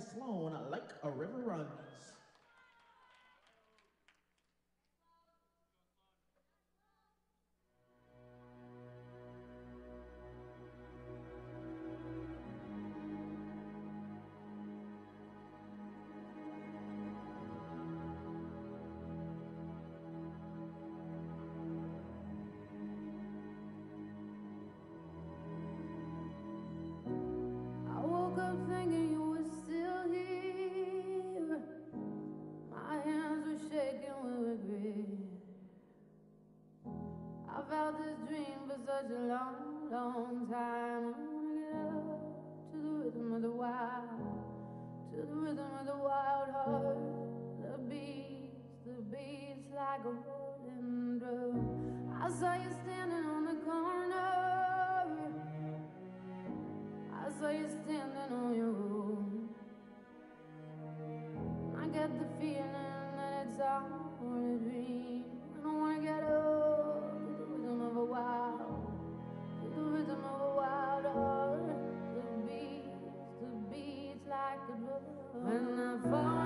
Sloane like a river runs. dream for such a long, long time. I wanna get up to the rhythm of the wild, to the rhythm of the wild heart. The beats, the beats like a rolling drum. I saw you standing on the corner. I saw you standing on your own. I got the feeling that it's all a dream. when I fall.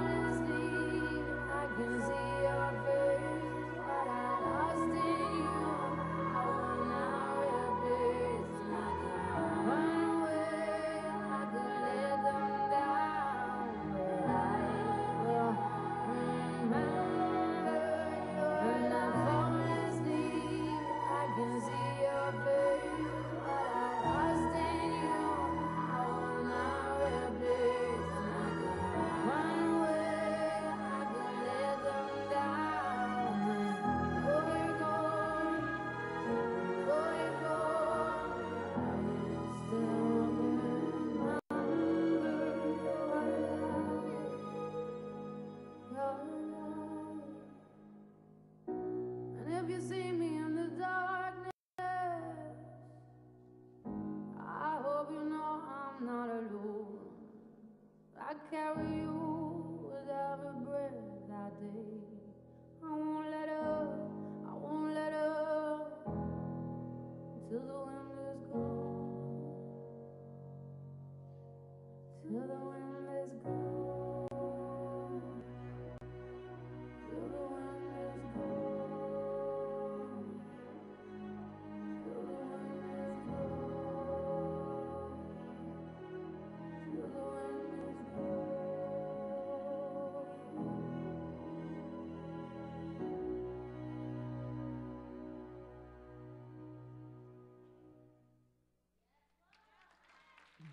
to the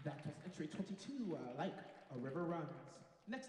That was entry 22, uh, like a river runs. Next